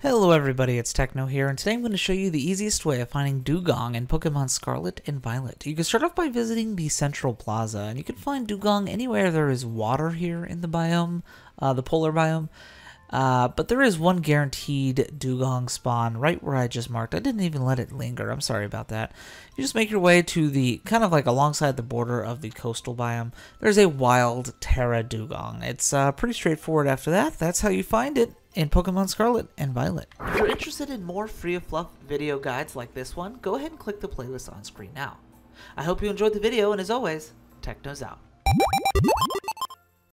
Hello everybody, it's Techno here, and today I'm going to show you the easiest way of finding Dewgong in Pokemon Scarlet and Violet. You can start off by visiting the Central Plaza, and you can find Dewgong anywhere there is water here in the biome, uh, the polar biome. Uh, but there is one guaranteed Dewgong spawn right where I just marked. I didn't even let it linger. I'm sorry about that. You just make your way to the kind of like alongside the border of the coastal biome. There's a wild Tera Dewgong. It's uh, pretty straightforward after that. That's how you find it in Pokemon Scarlet and Violet. If you're interested in more free of fluff video guides like this one, go ahead and click the playlist on screen now. I hope you enjoyed the video, and as always, Techno's out.